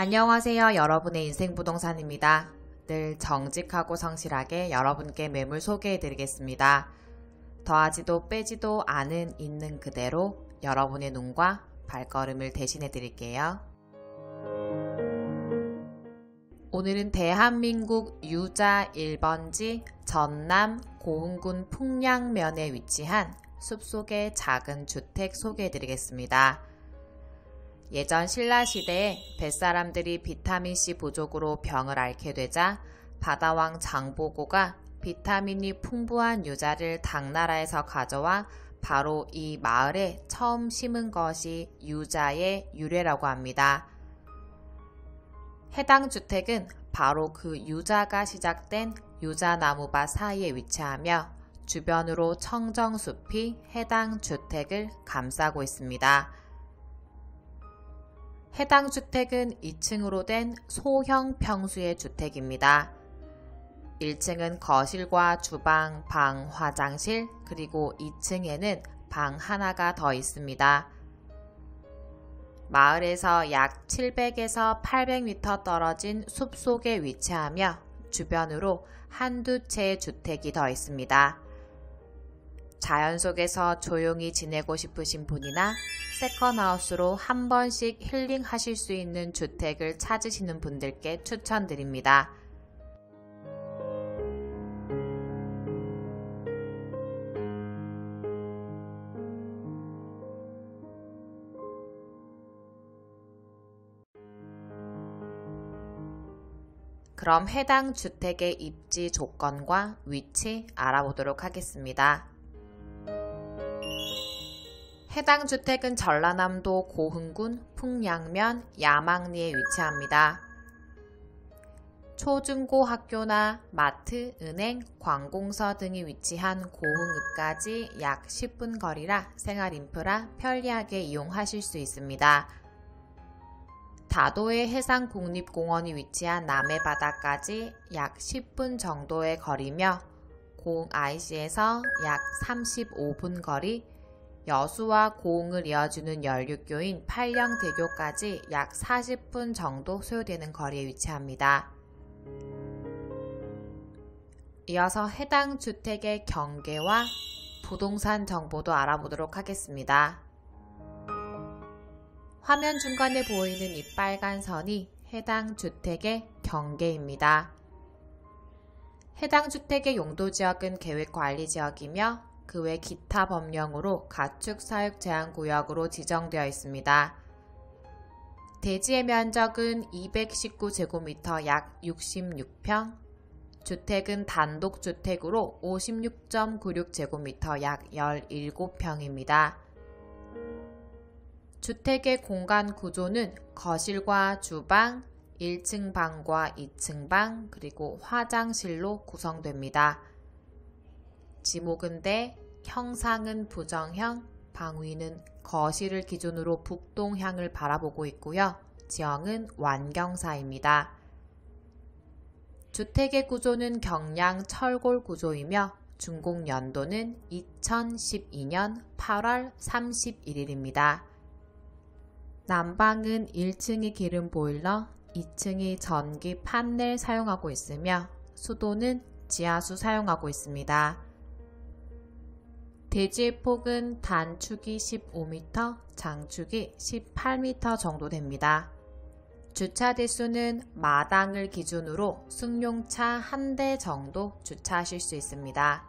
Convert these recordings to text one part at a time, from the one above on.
안녕하세요. 여러분의 인생 부동산입니다. 늘 정직하고 성실하게 여러분께 매물 소개해 드리겠습니다. 더하지도 빼지도 않은 있는 그대로 여러분의 눈과 발걸음을 대신해 드릴게요. 오늘은 대한민국 유자 1번지 전남 고흥군 풍량면에 위치한 숲속의 작은 주택 소개해 드리겠습니다. 예전 신라 시대에 뱃사람들이 비타민C 부족으로 병을 앓게 되자 바다왕 장보고가 비타민이 풍부한 유자를 당나라에서 가져와 바로 이 마을에 처음 심은 것이 유자의 유래라고 합니다. 해당 주택은 바로 그 유자가 시작된 유자나무밭 사이에 위치하며 주변으로 청정숲이 해당 주택을 감싸고 있습니다. 해당 주택은 2층으로 된 소형 평수의 주택입니다. 1층은 거실과 주방, 방, 화장실, 그리고 2층에는 방 하나가 더 있습니다. 마을에서 약 700에서 800m 떨어진 숲 속에 위치하며 주변으로 한두 채의 주택이 더 있습니다. 자연 속에서 조용히 지내고 싶으신 분이나 세컨하우스로 한 번씩 힐링하실 수 있는 주택을 찾으시는 분들께 추천드립니다. 그럼 해당 주택의 입지 조건과 위치 알아보도록 하겠습니다. 해당 주택은 전라남도 고흥군 풍량면 야망리에 위치합니다. 초중고 학교나 마트, 은행, 관공서 등이 위치한 고흥읍까지 약 10분 거리라 생활 인프라 편리하게 이용하실 수 있습니다. 다도의 해상국립공원이 위치한 남해바다까지 약 10분 정도의 거리며 고흥 IC에서 약 35분 거리, 여수와 고흥을 이어주는 연륙교인 팔령대교까지 약 40분 정도 소요되는 거리에 위치합니다. 이어서 해당 주택의 경계와 부동산 정보도 알아보도록 하겠습니다. 화면 중간에 보이는 이 빨간 선이 해당 주택의 경계입니다. 해당 주택의 용도 지역은 계획 관리 지역이며 그 외 기타 법령으로 가축 사육 제한 구역으로 지정되어 있습니다. 대지의 면적은 219제곱미터 약 66평, 주택은 단독주택으로 56.96제곱미터 약 17평입니다. 주택의 공간 구조는 거실과 주방, 1층 방과 2층 방, 그리고 화장실로 구성됩니다. 지목은데 형상은 부정형, 방위는 거실을 기준으로 북동향을 바라보고 있고요. 지형은 완경사입니다. 주택의 구조는 경량 철골 구조이며 준공 연도는 2012년 8월 31일입니다. 난방은 1층이 기름 보일러, 2층이 전기 판넬 사용하고 있으며 수도는 지하수 사용하고 있습니다. 대지의 폭은 단축이 15m, 장축이 18m 정도 됩니다. 주차 대수는 마당을 기준으로 승용차 한 대 정도 주차하실 수 있습니다.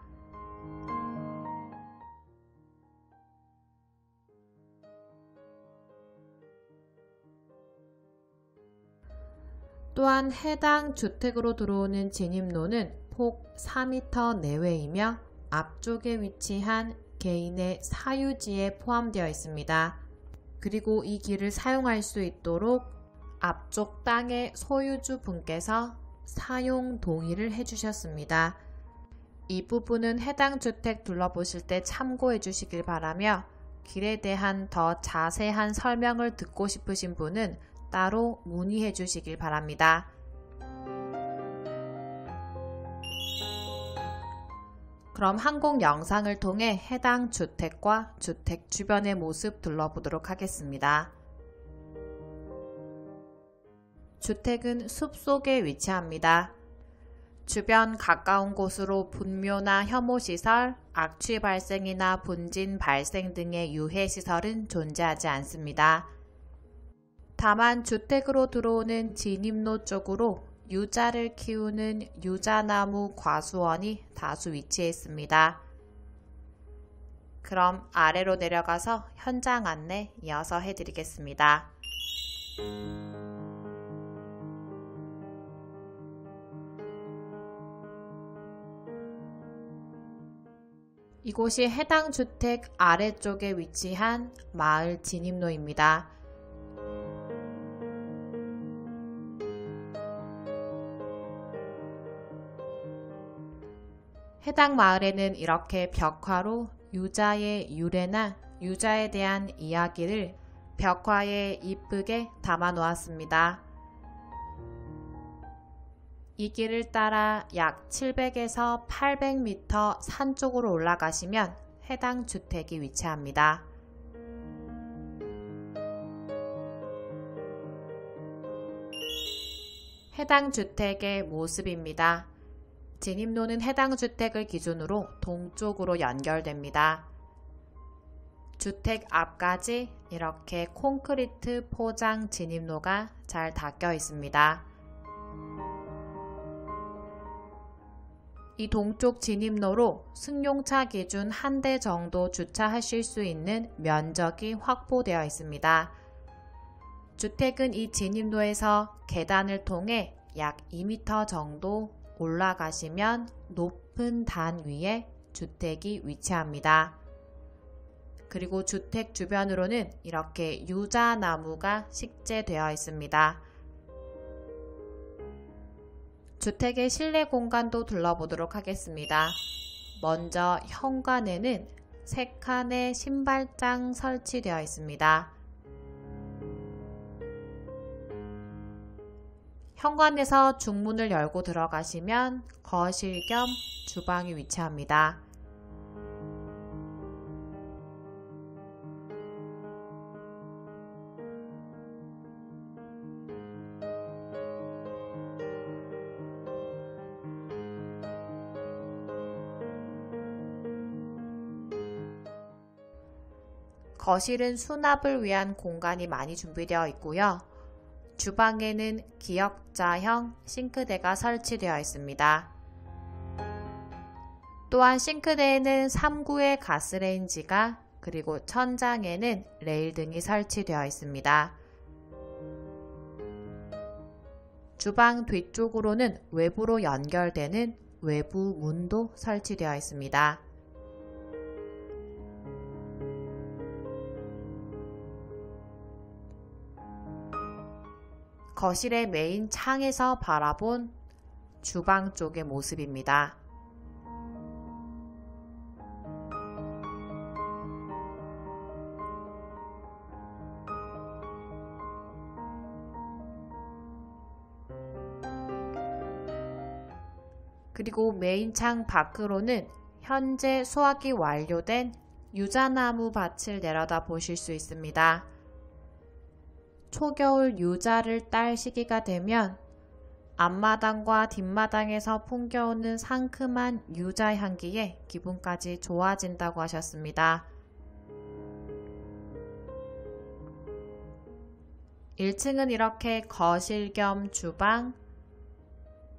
또한 해당 주택으로 들어오는 진입로는 폭 4m 내외이며 앞쪽에 위치한 개인의 사유지에 포함되어 있습니다. 그리고 이 길을 사용할 수 있도록 앞쪽 땅의 소유주 분께서 사용 동의를 해주셨습니다. 이 부분은 해당 주택 둘러보실 때 참고해 주시길 바라며 길에 대한 더 자세한 설명을 듣고 싶으신 분은 따로 문의해 주시길 바랍니다. 그럼 항공 영상을 통해 해당 주택과 주택 주변의 모습 둘러보도록 하겠습니다. 주택은 숲속에 위치합니다. 주변 가까운 곳으로 분묘나 혐오시설, 악취 발생이나 분진 발생 등의 유해시설은 존재하지 않습니다. 다만 주택으로 들어오는 진입로 쪽으로 유자를 키우는 유자나무 과수원이 다수 위치해 있습니다. 그럼 아래로 내려가서 현장 안내 이어서 해드리겠습니다. 이곳이 해당 주택 아래쪽에 위치한 마을 진입로입니다. 해당 마을에는 이렇게 벽화로 유자의 유래나 유자에 대한 이야기를 벽화에 이쁘게 담아 놓았습니다. 이 길을 따라 약 700에서 800m 산 쪽으로 올라가시면 해당 주택이 위치합니다. 해당 주택의 모습입니다. 진입로는 해당 주택을 기준으로 동쪽으로 연결됩니다. 주택 앞까지 이렇게 콘크리트 포장 진입로가 잘 닦여 있습니다. 이 동쪽 진입로로 승용차 기준 한 대 정도 주차하실 수 있는 면적이 확보되어 있습니다. 주택은 이 진입로에서 계단을 통해 약 2m 정도 올라가시면 높은 단 위에 주택이 위치합니다. 그리고 주택 주변으로는 이렇게 유자나무가 식재되어 있습니다. 주택의 실내 공간도 둘러보도록 하겠습니다. 먼저 현관에는 3칸의 신발장 설치되어 있습니다. 현관에서 중문을 열고 들어가시면 거실 겸 주방이 위치합니다. 거실은 수납을 위한 공간이 많이 준비되어 있고요. 주방에는 기역자형 싱크대가 설치되어 있습니다. 또한 싱크대에는 3구의 가스레인지가 그리고 천장에는 레일 등이 설치되어 있습니다. 주방 뒤쪽으로는 외부로 연결되는 외부 문도 설치되어 있습니다. 거실의 메인 창에서 바라본 주방 쪽의 모습입니다. 그리고 메인 창 밖으로는 현재 수확이 완료된 유자나무 밭을 내려다 보실 수 있습니다. 초겨울 유자를 딸 시기가 되면 앞마당과 뒷마당에서 풍겨오는 상큼한 유자 향기에 기분까지 좋아진다고 하셨습니다. 1층은 이렇게 거실 겸 주방,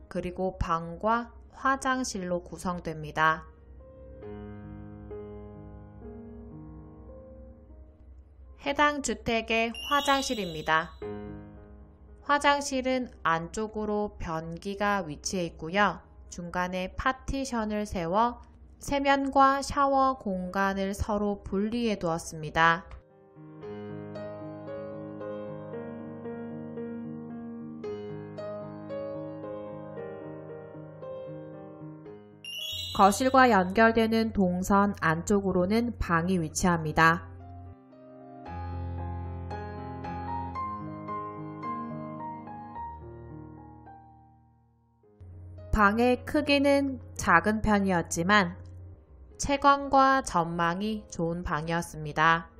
그리고 방과 화장실로 구성됩니다. 해당 주택의 화장실입니다. 화장실은 안쪽으로 변기가 위치해 있고요. 중간에 파티션을 세워 세면과 샤워 공간을 서로 분리해 두었습니다. 거실과 연결되는 동선 안쪽으로는 방이 위치합니다. 방의 크기는 작은 편이었지만 채광과 전망이 좋은 방이었습니다.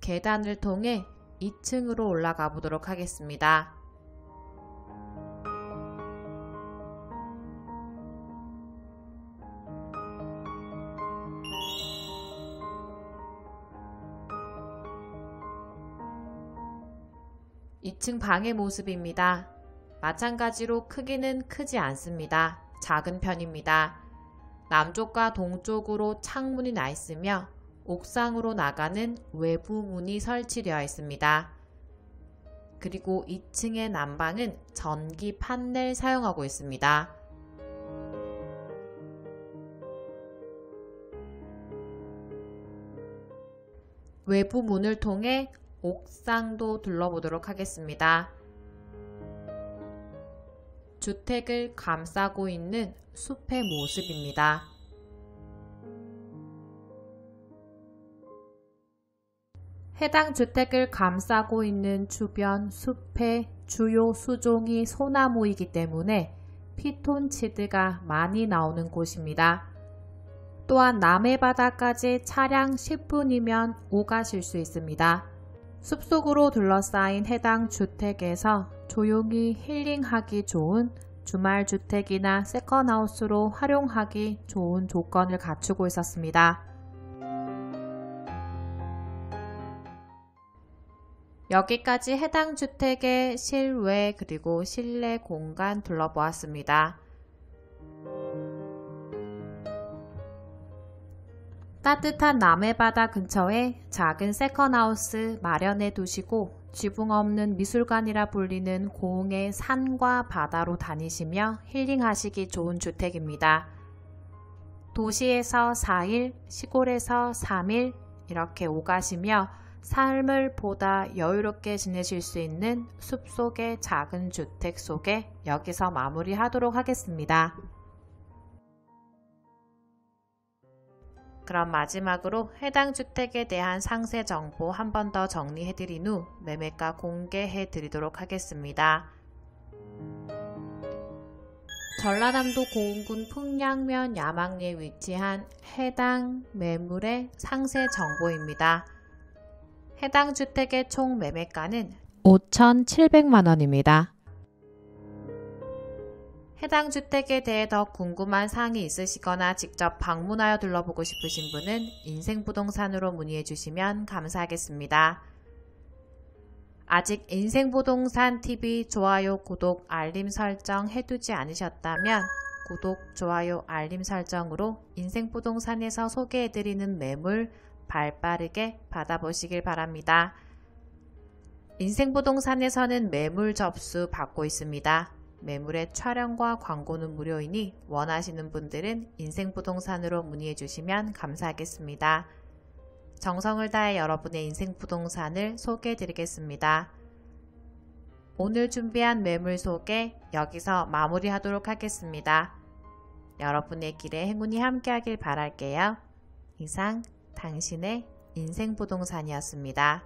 계단을 통해 2층으로 올라가 보도록 하겠습니다. (2층) 방의 모습입니다. 마찬가지로 크기는 크지 않습니다. 작은 편입니다. 남쪽과 동쪽으로 창문이 나 있으며 옥상으로 나가는 외부 문이 설치되어 있습니다. 그리고 2층의 난방은 전기 판넬 사용하고 있습니다. 외부 문을 통해 옥상도 둘러보도록 하겠습니다. 주택을 감싸고 있는 숲의 모습입니다. 해당 주택을 감싸고 있는 주변 숲의 주요 수종이 소나무이기 때문에 피톤치드가 많이 나오는 곳입니다. 또한 남해 바다까지 차량 10분이면 오가실 수 있습니다. 숲속으로 둘러싸인 해당 주택에서 조용히 힐링하기 좋은 주말 주택이나 세컨하우스로 활용하기 좋은 조건을 갖추고 있었습니다. 여기까지 해당 주택의 실외 그리고 실내 공간 둘러보았습니다. 따뜻한 남해바다 근처에 작은 세컨하우스 마련해 두시고 지붕 없는 미술관이라 불리는 고흥의 산과 바다로 다니시며 힐링하시기 좋은 주택입니다. 도시에서 4일, 시골에서 3일 이렇게 오가시며 삶을 보다 여유롭게 지내실 수 있는 숲속의 작은 주택 속에 여기서 마무리하도록 하겠습니다. 그럼 마지막으로 해당 주택에 대한 상세 정보 한 번 더 정리해드린 후 매매가 공개해 드리도록 하겠습니다. 전라남도 고흥군 풍량면 야망리에 위치한 해당 매물의 상세 정보입니다. 해당 주택의 총 매매가는 5,700만원입니다. 해당 주택에 대해 더 궁금한 사항이 있으시거나 직접 방문하여 둘러보고 싶으신 분은 인생부동산으로 문의해 주시면 감사하겠습니다. 아직 인생부동산 TV 좋아요, 구독, 알림 설정 해두지 않으셨다면 구독, 좋아요, 알림 설정으로 인생부동산에서 소개해드리는 매물 발빠르게 받아보시길 바랍니다. 인생부동산에서는 매물 접수 받고 있습니다. 매물의 촬영과 광고는 무료이니 원하시는 분들은 인생부동산으로 문의해 주시면 감사하겠습니다. 정성을 다해 여러분의 인생부동산을 소개해 드리겠습니다. 오늘 준비한 매물 소개 여기서 마무리하도록 하겠습니다. 여러분의 길에 행운이 함께하길 바랄게요. 이상 당신의 인생부동산이었습니다.